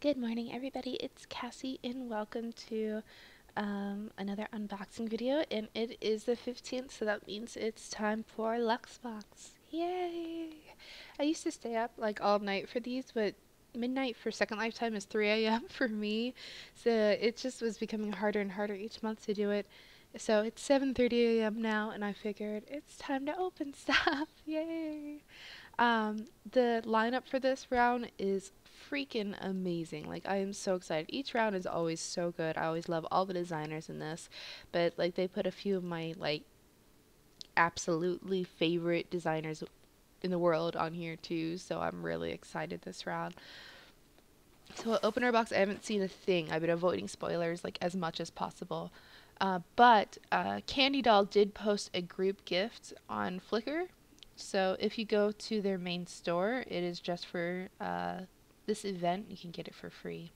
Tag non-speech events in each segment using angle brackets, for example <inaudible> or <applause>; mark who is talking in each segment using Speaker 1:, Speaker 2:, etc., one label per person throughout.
Speaker 1: Good morning everybody, it's Cassie and welcome to um, another unboxing video and it is the 15th so that means it's time for Luxe Box. Yay! I used to stay up like all night for these but midnight for Second Life time is 3 a.m. <laughs> for me so it just was becoming harder and harder each month to do it. So it's 7.30 a.m. now and I figured it's time to open <laughs> stuff. Yay! Um, the lineup for this round is freaking amazing. Like I am so excited. Each round is always so good. I always love all the designers in this, but like they put a few of my like absolutely favorite designers in the world on here too. So I'm really excited this round. So opener box, I haven't seen a thing. I've been avoiding spoilers like as much as possible. Uh, but uh, Candy Doll did post a group gift on Flickr. So if you go to their main store, it is just for uh, this event, you can get it for free.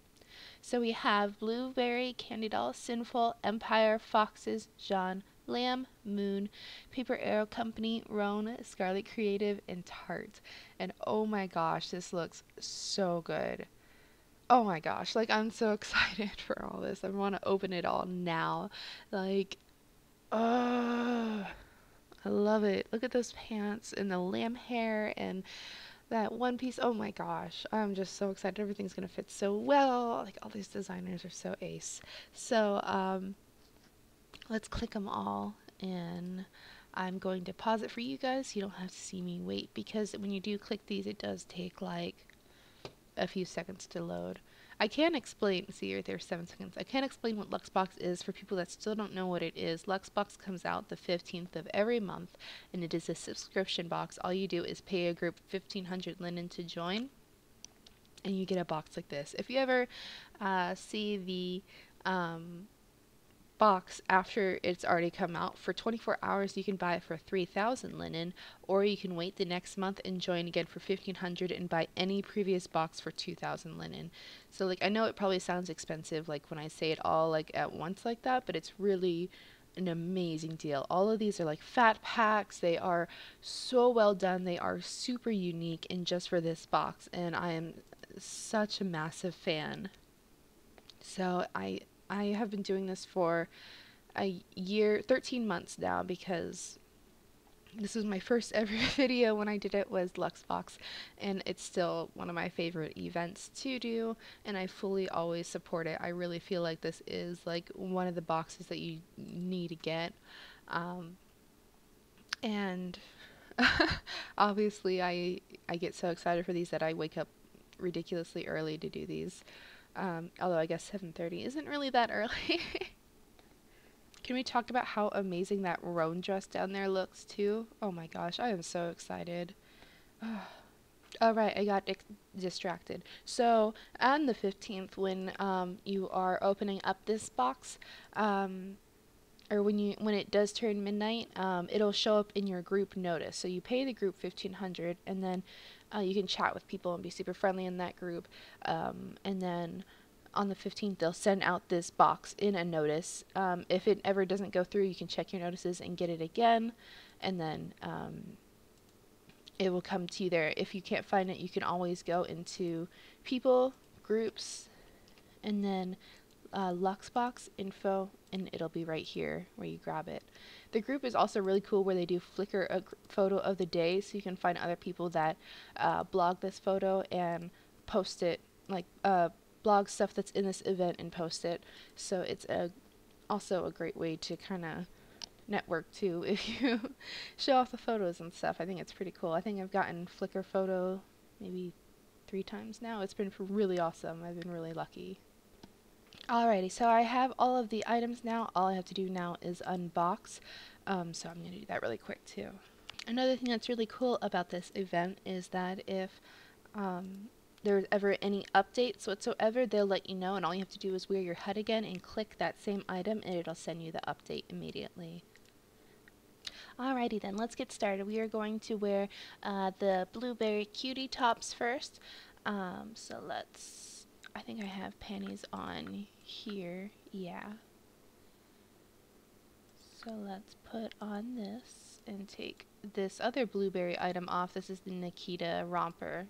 Speaker 1: So we have Blueberry, Candy Doll, Cynful, Empire, Foxes, JIAN, Lamb, Moon, Paper Arrow Company, Rowne, Scarlet Creative, and Tarte. And oh my gosh, this looks so good. Oh my gosh, like I'm so <laughs> excited for all this. I want to open it all now. Like, oh, I love it. Look at those pants and the lamb hair and that one piece. Oh my gosh, I'm just so excited. Everything's gonna fit so well. Like all these designers are so ace. So um, let's click them all and I'm going to pause it for you guys. You don't have to see me wait because when you do click these, it does take like a few seconds to load. I can't explain, see right there, 7 seconds. I can't explain what Luxe Box is for people that still don't know what it is. Luxe Box comes out the 15th of every month, and it is a subscription box. All you do is pay a group 1500 Linden to join, and you get a box like this. If you ever uh, see the um, box after it's already come out. For 24 hours, you can buy it for 3000 Linden, or you can wait the next month and join again for 1500 and buy any previous box for 2000 Linden. So like I know it probably sounds expensive like when I say it all like at once like that, but it's really an amazing deal. All of these are like fat packs. They are so well done. They are super unique and just for this box and I am such a massive fan. So I I have been doing this for a year, 13 months now because this was my first <laughs> ever video when I did it was Luxe Box and it's still one of my favorite events to do and I fully always support it. I really feel like this is like one of the boxes that you need to get um, and <laughs> obviously I I get so excited for these that I wake up ridiculously early to do these. Um, although I guess 7.30 isn't really that early. <laughs> Can we talk about how amazing that Rowne dress down there looks too? Oh my gosh, I am so excited. <sighs> Alright, I got distracted. So, on the 15th, when um, you are opening up this box, um, or when you when it does turn midnight, um, it'll show up in your group notice. So you pay the group 1500 and then uh, you can chat with people and be super friendly in that group. Um, and then on the 15th, they'll send out this box in a notice. Um, if it ever doesn't go through, you can check your notices and get it again. And then um, it will come to you there. If you can't find it, you can always go into people, groups, and then uh, Luxe Box info, and it'll be right here where you grab it. The group is also really cool where they do Flickr a photo of the day, so you can find other people that uh, blog this photo and post it, like uh, blog stuff that's in this event and post it. So it's a also a great way to kind of network too <laughs> if you show off the photos and stuff. I think it's pretty cool. I think I've gotten Flickr photo maybe three times now. It's been really awesome. I've been really lucky. Alrighty, so I have all of the items now. All I have to do now is unbox. Um, so I'm going to do that really quick too. Another thing that's really cool about this event is that if um, there's ever any updates whatsoever, they'll let you know and all you have to do is wear your HUD again and click that same item and it'll send you the update immediately. Alrighty then, let's get started. We are going to wear uh, the blueberry cutie tops first. Um, so let's I think I have panties on here. Yeah. So let's put on this and take this other blueberry item off. This is the Nikita romper.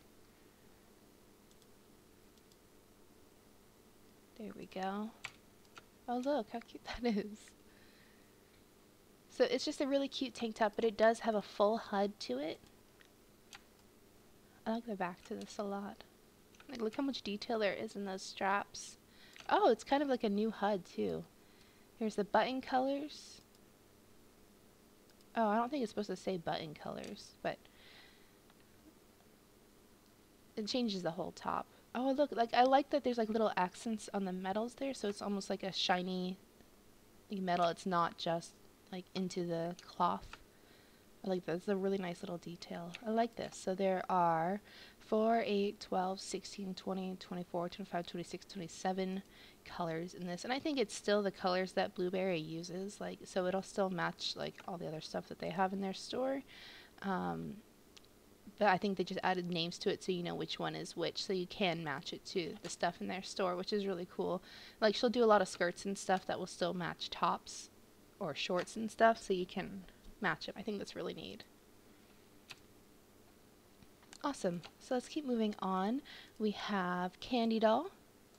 Speaker 1: There we go. Oh look, how cute <laughs> that is. So it's just a really cute tank top, but it does have a full HUD to it. I like the back to this a lot. Like, look how much detail there is in those straps. Oh, it's kind of like a new HUD, too. Here's the button colors. Oh, I don't think it's supposed to say button colors, but it changes the whole top. Oh, look, like I like that there's like little accents on the metals there, so it's almost like a shiny metal. It's not just like into the cloth. I like this. It's a really nice little detail. I like this. So there are 4, 8, 12, 16, 20, 24, 25, 26, 27 colors in this. And I think it's still the colors that Blueberry uses. Like So it'll still match like all the other stuff that they have in their store. Um, but I think they just added names to it so you know which one is which, so you can match it to the stuff in their store, which is really cool. Like she'll do a lot of skirts and stuff that will still match tops or shorts and stuff, so you can match them. I think that's really neat. Awesome. So let's keep moving on. We have Candy Doll,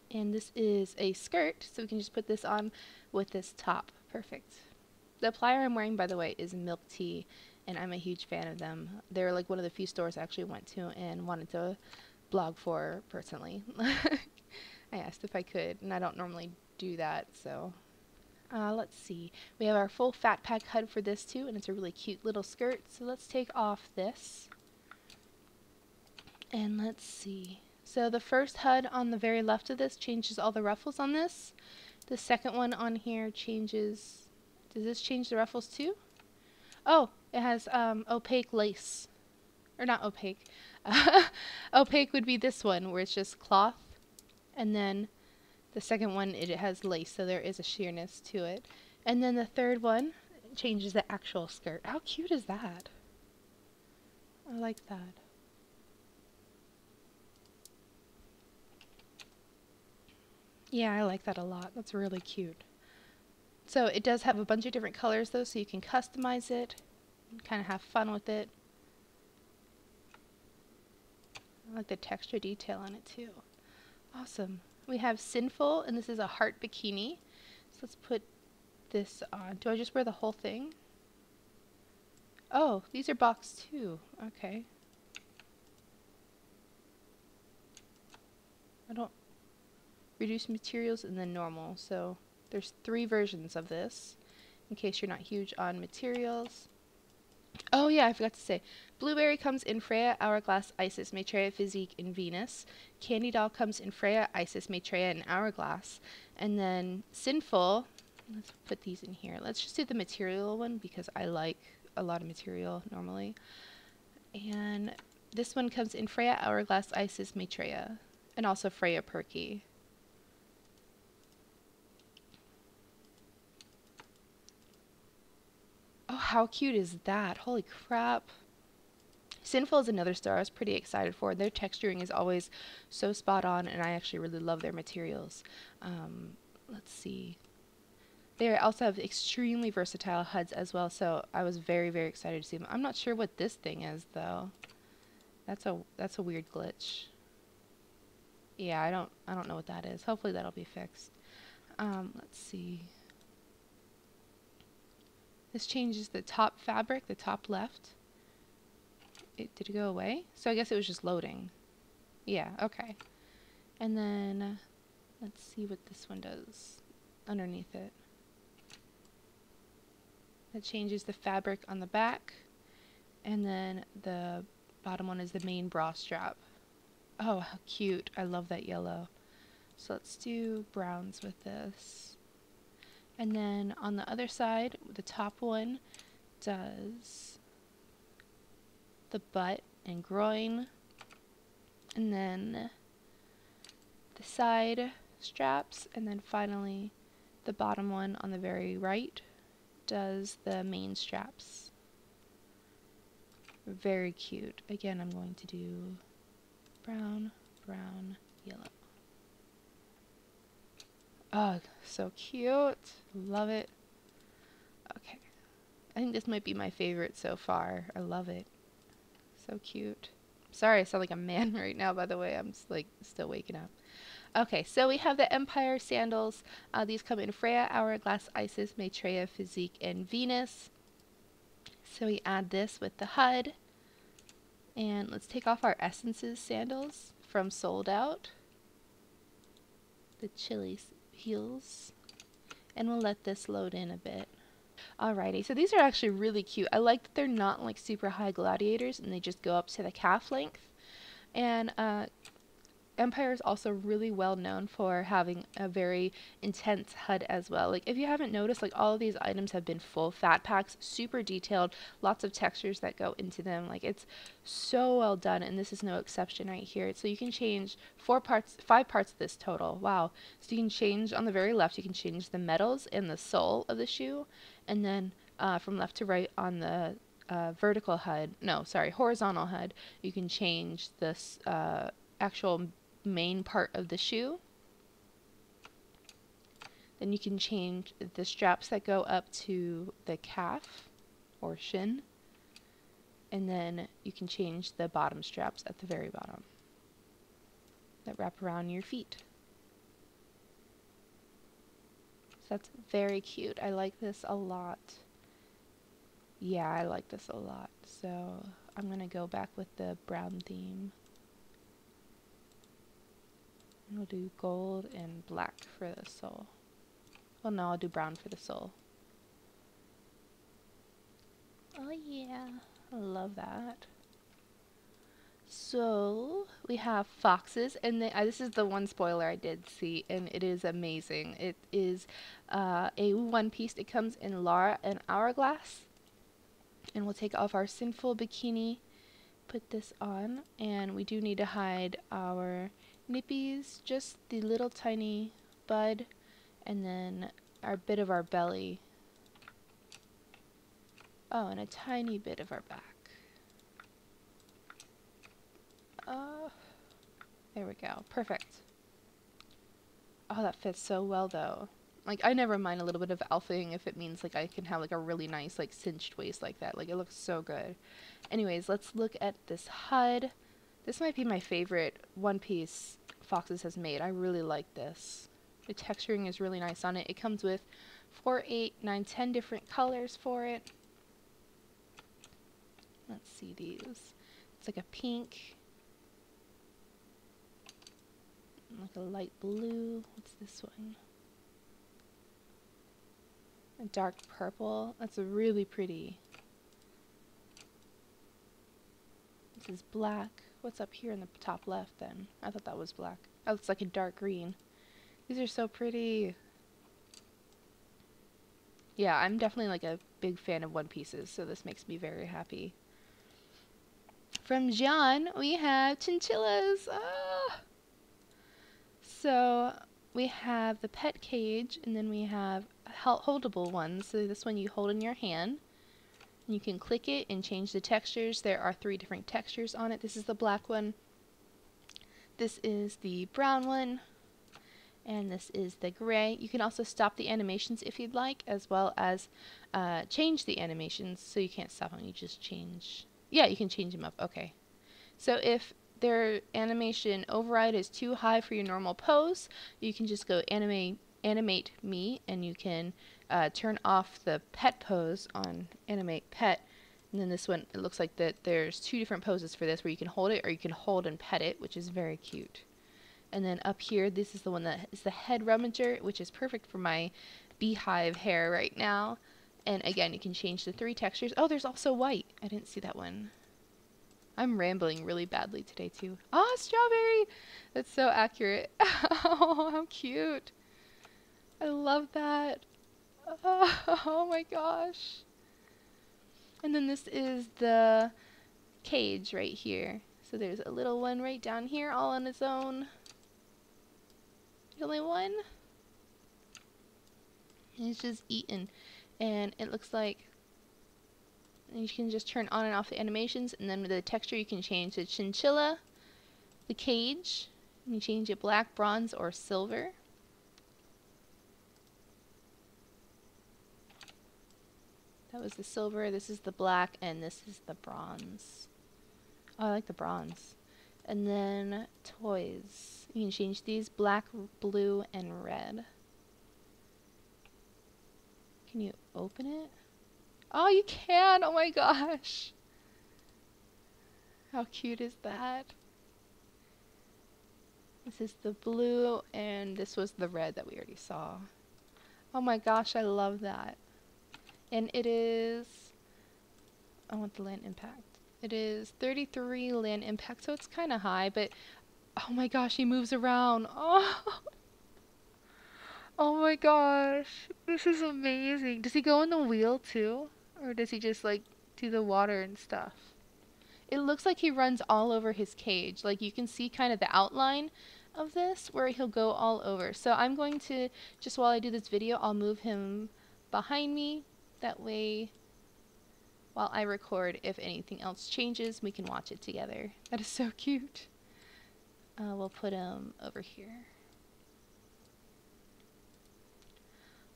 Speaker 1: and this is a skirt, so we can just put this on with this top. Perfect. The plier I'm wearing, by the way, is Milk Tea, and I'm a huge fan of them. They're like one of the few stores I actually went to and wanted to blog for personally. <laughs> I asked if I could, and I don't normally do that, so uh, let's see. We have our full fat pack HUD for this too, and it's a really cute little skirt. So let's take off this. And let's see. So the first HUD on the very left of this changes all the ruffles on this. The second one on here changes... Does this change the ruffles too? Oh, it has um, opaque lace. Or not opaque. <laughs> opaque would be this one, where it's just cloth. And then the second one, it has lace, so there is a sheerness to it. And then the third one changes the actual skirt. How cute is that? I like that. Yeah, I like that a lot. That's really cute. So it does have a bunch of different colors though, so you can customize it kind of have fun with it. I like the texture detail on it too. Awesome. We have Cynful, and this is a heart bikini. So let's put this on. Do I just wear the whole thing? Oh, these are boxed too. Okay. I don't... Reduce materials and then normal. So there's three versions of this, in case you're not huge on materials. Oh yeah, I forgot to say. Blueberry comes in Freya, Hourglass, Isis, Maitreya, Physique, and Venus. Candy Doll comes in Freya, Isis, Maitreya, and Hourglass. And then Cynful, let's put these in here. Let's just do the material one because I like a lot of material normally. And this one comes in Freya, Hourglass, Isis, Maitreya, and also Freya Perky. How cute is that? Holy crap. Cynful is another star I was pretty excited for. Their texturing is always so spot on, and I actually really love their materials. Um, let's see. They also have extremely versatile HUDs as well, so I was very, very excited to see them. I'm not sure what this thing is, though. That's a that's a weird glitch. Yeah, I don't I don't know what that is. Hopefully that'll be fixed. Um, let's see. This changes the top fabric, the top left. It, did it go away? So I guess it was just loading. Yeah, okay. And then, let's see what this one does underneath it. That changes the fabric on the back. And then the bottom one is the main bra strap. Oh, how cute. I love that yellow. So let's do browns with this. And then on the other side, the top one does the butt and groin. And then the side straps. And then finally, the bottom one on the very right does the main straps. Very cute. Again, I'm going to do brown, brown, yellow. Oh, so cute. Love it. Okay. I think this might be my favorite so far. I love it. So cute. Sorry I sound like a man <laughs> right now, by the way. I'm like still waking up. Okay, so we have the Empire sandals. Uh, these come in Freya, Hourglass, Isis, Maitreya, Physique, and Venus. So we add this with the HUD. And let's take off our Essences sandals from Sold Out. The chili heels. And we'll let this load in a bit. Alrighty, so these are actually really cute. I like that they're not like super high gladiators and they just go up to the calf length. And uh, Empire is also really well known for having a very intense HUD as well. Like if you haven't noticed, like all of these items have been full fat packs, super detailed, lots of textures that go into them. Like it's so well done and this is no exception right here. So you can change four parts, five parts of this total. Wow. So you can change on the very left, you can change the metals and the sole of the shoe and then uh, from left to right on the uh, vertical HUD, no, sorry, horizontal HUD, you can change this uh, actual main part of the shoe. Then you can change the straps that go up to the calf or shin. And then you can change the bottom straps at the very bottom that wrap around your feet. So that's very cute. I like this a lot. Yeah, I like this a lot. So I'm going to go back with the brown theme. We'll do gold and black for the soul. Well, no, I'll do brown for the soul. Oh yeah, I love that. So we have foxes, and the, uh, this is the one spoiler I did see, and it is amazing. It is uh, a one piece. It comes in Lara and Hourglass, and we'll take off our Cynful bikini, put this on, and we do need to hide our nippies, just the little tiny bud, and then our bit of our belly. Oh, and a tiny bit of our back. Uh, there we go. Perfect. Oh, that fits so well, though. Like, I never mind a little bit of alphaing if it means, like, I can have, like, a really nice, like, cinched waist like that. Like, it looks so good. Anyways, let's look at this HUD. This might be my favorite One Piece Foxes has made. I really like this. The texturing is really nice on it. It comes with 4, 8, 9, 10 different colors for it. Let's see these. It's like a pink. Like a light blue. What's this one? A dark purple. That's a really pretty. This is black. What's up here in the top left then? I thought that was black. That looks like a dark green. These are so pretty. Yeah, I'm definitely like a big fan of One Pieces, so this makes me very happy. From JIAN, we have chinchillas. Ah! So we have the pet cage, and then we have holdable ones. So this one you hold in your hand. You can click it and change the textures. There are three different textures on it. This is the black one. This is the brown one. And this is the gray. You can also stop the animations if you'd like, as well as uh, change the animations. So you can't stop them, you just change. Yeah, you can change them up. Okay. So if their animation override is too high for your normal pose, you can just go animate animate me and you can uh, turn off the pet pose on animate pet and then this one it looks like that there's two different poses for this where you can hold it or you can hold and pet it which is very cute and then up here this is the one that is the head rummager which is perfect for my beehive hair right now and again you can change the three textures oh there's also white I didn't see that one I'm rambling really badly today too. Oh, strawberry! That's so accurate. <laughs> oh, how cute. I love that. <laughs> Oh, my gosh. And then this is the cage right here. So there's a little one right down here all on its own. There's only one. And it's just eating. And it looks like you can just turn on and off the animations and then with the texture you can change the chinchilla, the cage, you change it black, bronze, or silver. That was the silver, this is the black, and this is the bronze. Oh, I like the bronze. And then toys. You can change these black, blue, and red. Can you open it? Oh, you can! Oh my gosh! How cute is that? This is the blue, and this was the red that we already saw. Oh my gosh, I love that. And it is... I want the land impact. It is 33 land impact, so it's kind of high, but... Oh my gosh, he moves around. Oh! <laughs> Oh my gosh, this is amazing. Does he go in the wheel too? Or does he just like do the water and stuff? It looks like he runs all over his cage. Like you can see kind of the outline of this where he'll go all over. So I'm going to, just while I do this video, I'll move him behind me. That way, while I record, if anything else changes, we can watch it together. That is so <laughs> cute. Uh, we'll put him over here.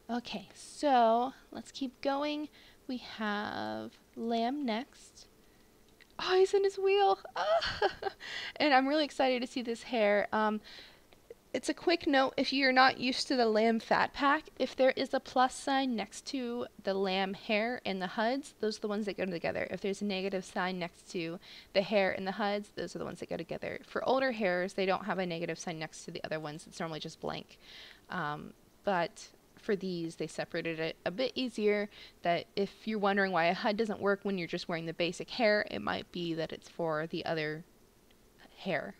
Speaker 1: Okay, so let's keep going. We have Lamb next. Oh, he's in his wheel. <laughs> and I'm really excited to see this hair. Um, it's a quick note if you're not used to the lamb fat pack, if there is a plus sign next to the lamb hair and the HUDs, those are the ones that go together. If there's a negative sign next to the hair and the HUDs, those are the ones that go together. For older hairs, they don't have a negative sign next to the other ones. It's normally just blank. Um, but for these, they separated it a bit easier. That if you're wondering why a HUD doesn't work when you're just wearing the basic hair, it might be that it's for the other hair.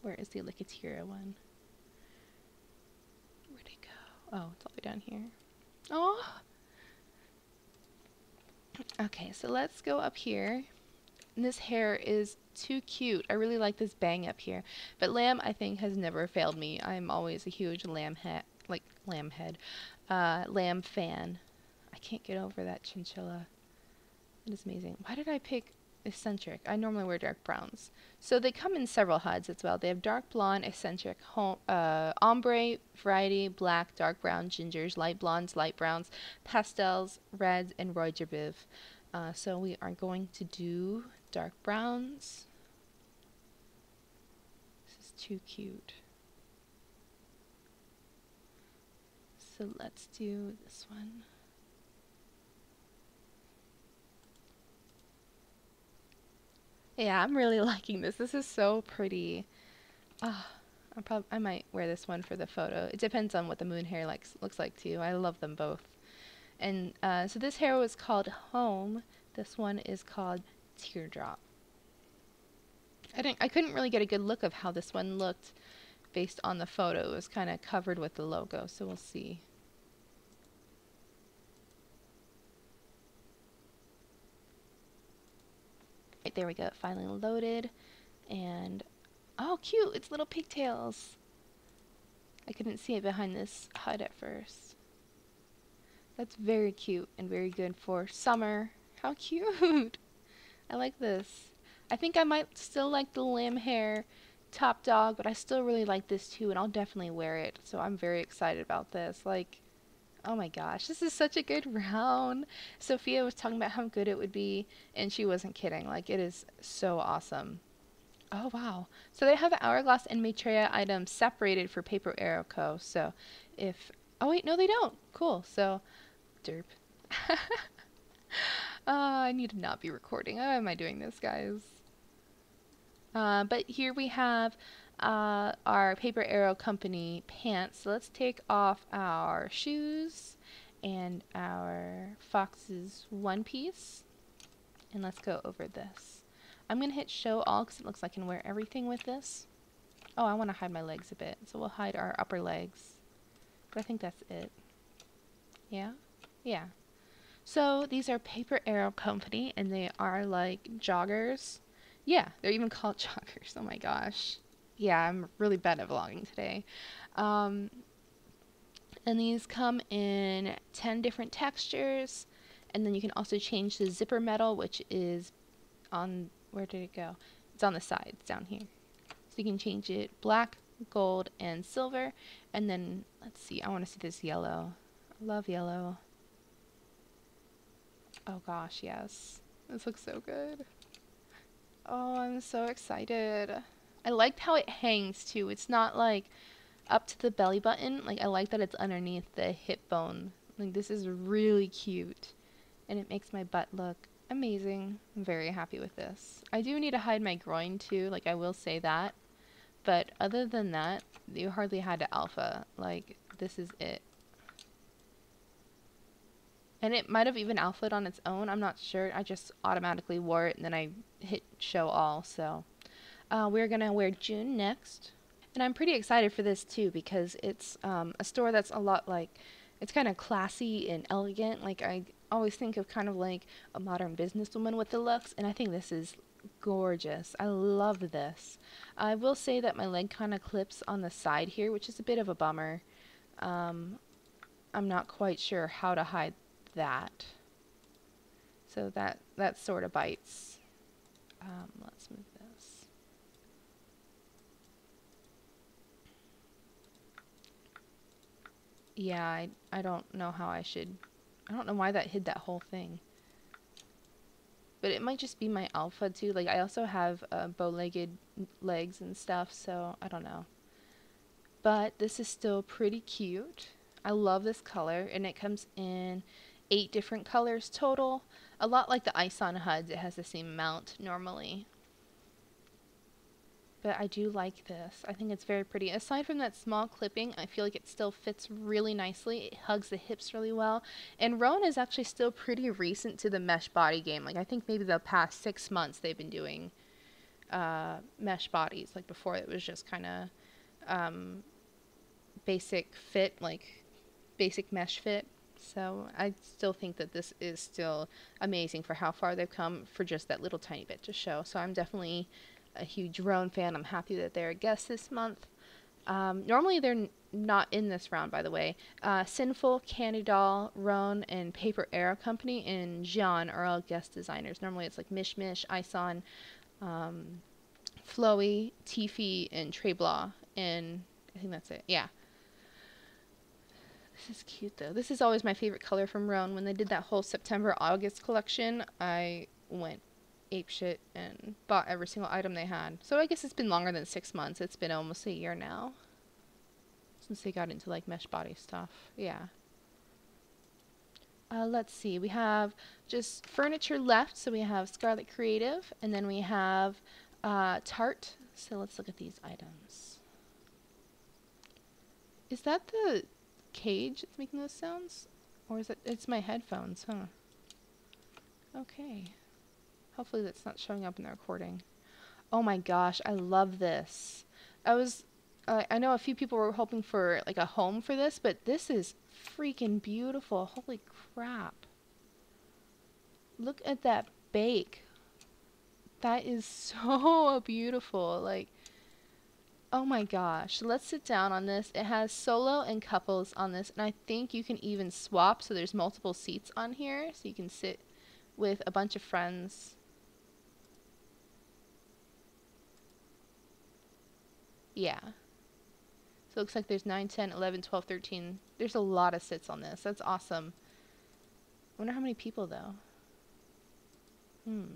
Speaker 1: Where is the Licatira one? Where'd it go? Oh, it's all the way down here. Oh! Okay, so let's go up here. And this hair is too cute. I really like this bang up here. But lamb, I think, has never failed me. I'm always a huge lamb hat like lamb head, uh, lamb fan. I can't get over that chinchilla. It is amazing. Why did I pick eccentric? I normally wear dark browns. So they come in several HUDs as well. They have dark blonde, eccentric, home, uh, ombre, variety, black, dark brown, gingers, light blondes, light browns, pastels, reds, and ROYGBIV. Uh, so we are going to do dark browns. This is too cute. So let's do this one. Yeah, I'm really <laughs> liking this. This is so pretty. Ah, I prob I might wear this one for the photo. It depends on what the moon hair likes looks like too. I love them both. And uh, so this hair was called Home. This one is called Teardrop. I didn't. I couldn't really get a good look of how this one looked based on the photo. It was kind of covered with the logo, so we'll see. There we go. Finally loaded. And, oh, cute. It's little pigtails. I couldn't see it behind this HUD at first. That's very cute and very good for summer. How cute. <laughs> I like this. I think I might still like the lamb hair top dog, but I still really like this too, and I'll definitely wear it. So I'm very excited about this. Like, oh my gosh, this is such a good <laughs> round. Sophia was talking about how good it would be, and she wasn't kidding. Like, it is so awesome. Oh, wow. So they have Hourglass and Maitreya items separated for Paper Arrow Co. So if, oh wait, no they don't. Cool. So, derp. <laughs> uh, I need to not be recording. How am I doing this, guys? Uh, but here we have uh, our Paper Arrow Company pants. So let's take off our shoes and our Foxes one piece. And let's go over this. I'm going to hit show all because it looks like I can wear everything with this. Oh, I want to hide my legs a bit. So we'll hide our upper legs. But I think that's it. Yeah? Yeah. So these are Paper Arrow Company and they are like joggers. Yeah, they're even called <laughs> joggers. Oh my gosh yeah, I'm really bad at vlogging today. Um, and these come in 10 different textures. And then you can also change the zipper metal, which is on, where did it go? It's on the sides down here. So you can change it black, gold, and silver. And then, let's see, I want to see this yellow. I love yellow. Oh gosh, yes. This looks so good. Oh, I'm so excited. I liked how it hangs too. It's not like up to the belly button. Like I like that it's underneath the hip bone. Like this is really cute. And it makes my butt look amazing. I'm very happy with this. I do need to hide my groin too, like I will say that. But other than that, you hardly had to alpha. Like this is it. And it might have even alphaed on its own. I'm not sure. I just automatically wore it and then I hit show all. So uh, we're going to wear Jeune next. And I'm pretty excited for this too because it's um, a store that's a lot like, it's kind of classy and elegant. Like I always think of kind of like a modern businesswoman with the looks. And I think this is gorgeous. I love this. I will say that my leg kind of clips on the side here, which is a bit of a bummer. Um, I'm not quite sure how to hide that. So that, that sort of bites. Um, let's move this. Yeah, I, I don't know how I should... I don't know why that hid that whole thing. But it might just be my alpha too. Like I also have uh, bow-legged legs and stuff, so I don't know. But this is still pretty cute. I love this color, and it comes in eight different colors total. A lot like the Ison HUDs, it has the same amount normally. But I do like this. I think it's very pretty. Aside from that small clipping, I feel like it still fits really nicely. It hugs the hips really well. And Rowne is actually still pretty recent to the mesh body game. Like I think maybe the past six months they've been doing uh, mesh bodies. Like before it was just kind of um, basic fit, like basic mesh fit. So I still think that this is still amazing for how far they've come for just that little tiny bit to show. So I'm definitely a huge Rowne fan. I'm happy that they're a guest this month. Um, normally they're not in this round, by the way. Uh, Cynful, Candy Doll, Rowne, and Paper Arrow Company and JIAN are all guest designers. Normally it's like Mish Mish, Ison, um, Floey, Tiffy, and Treblaw. And I think that's it. Yeah. This is cute though. This is always my favorite color from Rowne. When they did that whole September August collection, I went apeshit and bought every single item they had. So I guess it's been longer than six months. It's been almost a year now since they got into like mesh body stuff. Yeah. Uh, let's see. We have just furniture left. So we have Scarlet Creative, and then we have uh, Tarte. So let's look at these items. Is that the cage that's making those sounds? Or is it, it's my headphones, huh? Okay. Hopefully that's not showing up in the recording. Oh my gosh, I love this. I was, uh, I know a few people were hoping for like a home for this, but this is freaking beautiful. Holy crap. Look at that bake. That is so <laughs> beautiful. Like, Oh my gosh, let's sit down on this. It has solo and couples on this, and I think you can even swap, so there's multiple seats on here, so you can sit with a bunch of friends. Yeah. So it looks like there's 9, 10, 11, 12, 13. There's a lot of sits on this. That's awesome. I wonder how many people, though. Hmm.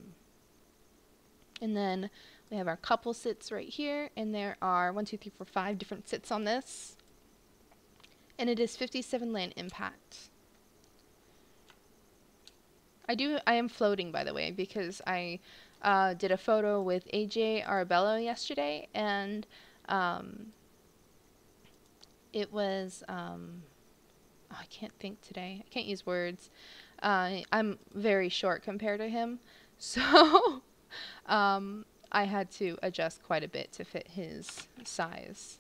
Speaker 1: And then we have our couple sits right here, and there are one, two, three, four, five different sits on this. And it is 57 land impact. I do, I am floating by the way, because I uh, did a photo with AJ Arabello yesterday, and um, it was, um, oh, I can't think today. I can't use words. Uh, I'm very short compared to him, <laughs> so um, I had to adjust quite a bit to fit his size.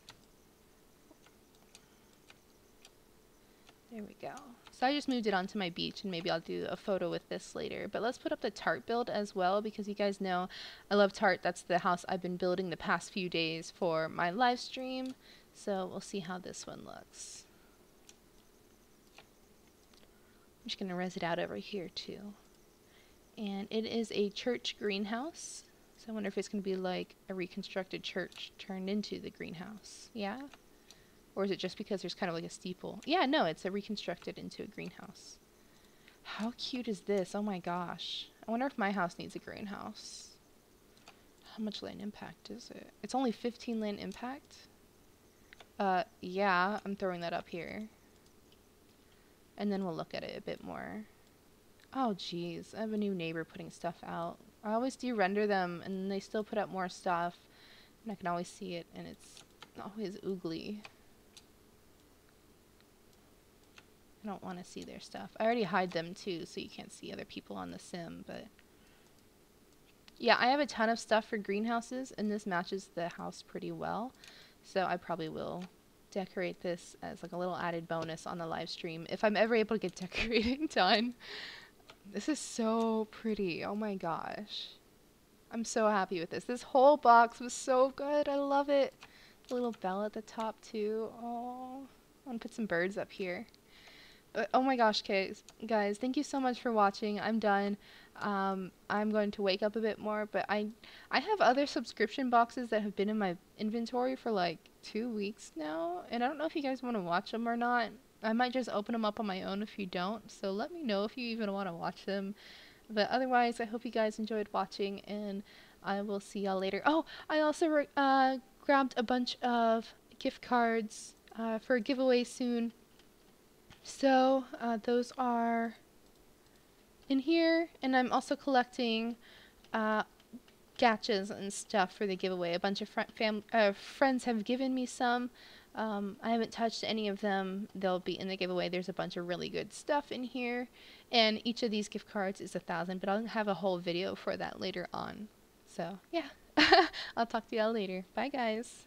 Speaker 1: There we go. So I just moved it onto my beach and maybe I'll do a photo with this later. But let's put up the Tarte build as well because you guys know I love Tarte. That's the house I've been building the past few days for my live stream. So we'll see how this one looks. I'm just going to res it out over here too. And it is a church greenhouse. So I wonder if it's going to be like a reconstructed church turned into the greenhouse. Yeah? Or is it just because there's kind of like a steeple? Yeah, no, it's reconstructed into a greenhouse. How cute is this? Oh my gosh. I wonder if my house needs a greenhouse. How much land impact is it? It's only 15 land impact? Uh, yeah, I'm throwing that up here. And then we'll look at it a bit more. Oh, jeez. I have a new neighbor putting stuff out. I always do render them, and they still put up more stuff. And I can always see it, and it's always oogly. I don't want to see their stuff. I already hide them, too, so you can't see other people on the sim, but... Yeah, I have a ton of stuff for greenhouses, and this matches the house pretty well. So I probably will decorate this as like a little added bonus on the live stream if I'm ever able to get <laughs> decorating done. This is so pretty. Oh my gosh. I'm so happy with this. This whole box was so good. I love it. The little bell at the top too. Oh, I'm gonna put some birds up here. But, oh my gosh, guys, guys, thank you so much for watching. I'm done. Um, I'm going to wake up a bit more, but I, I have other subscription boxes that have been in my inventory for like two weeks now, and I don't know if you guys want to watch them or not. I might just open them up on my own if you don't, so let me know if you even want to watch them. But otherwise, I hope you guys enjoyed watching, and I will see y'all later. Oh, I also uh, grabbed a bunch of gift cards uh, for a giveaway soon. So, uh, those are in here, and I'm also collecting uh, gachas and stuff for the giveaway. A bunch of fr uh, friends have given me some. Um, I haven't touched any of them. They'll be in the giveaway. There's a bunch of really good stuff in here. And each of these gift cards is a thousand, but I'll have a whole video for that later on. So, yeah. <laughs> I'll talk to y'all later. Bye, guys.